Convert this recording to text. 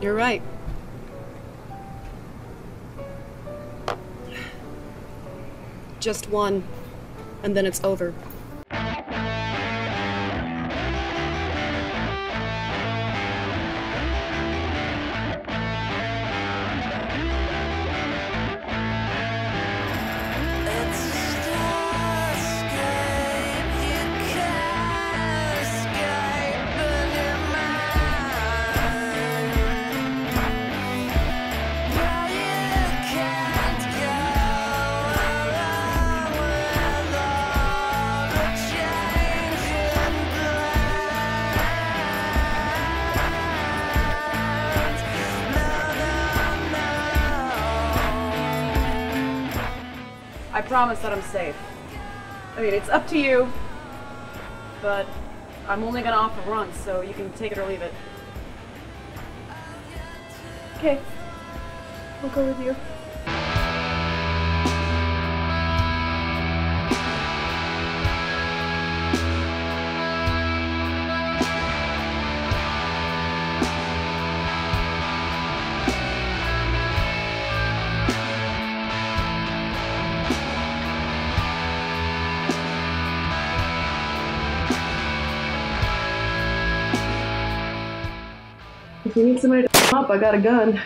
You're right. Just one, and then it's over. I promise that I'm safe. I mean, it's up to you, but I'm only gonna offer runs, so you can take it or leave it. Okay, I'll go with you. You need somebody to up, I got a gun.